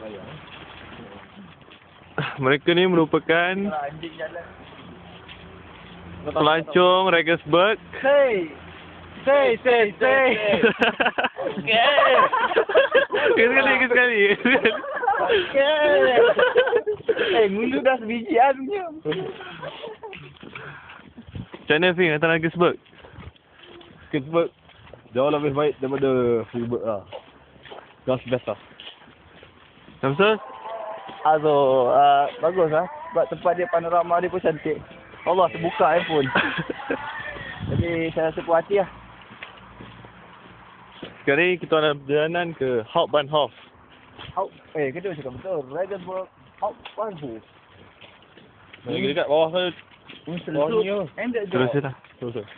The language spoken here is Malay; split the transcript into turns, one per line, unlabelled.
Mereka ni merupakan
Anjing jalan.
pelancong Regensburg.
Say. Say, say, say. Okay.
Sekali, sekali, sekali.
Okay. Eh, mulu dah sebiji ah punya.
Macam mana Fing atas Regensburg?
Skateboard jauh lebih baik daripada freeboard lah. Gas best lah.
Samsul?
Also, uh, bagus lah. Sebab tempat dia panorama dia pun cantik. Allah terbuka handphone. Jadi saya rasa puas hati lah.
Sekarang kita nak perjalanan ke Hauptbahnhof.
Hau, eh, kedua cakap betul. Regensburg, Hauptbahnhof.
Lagi dekat bawah sana.
Je.
Terus je lah.
Terus terus.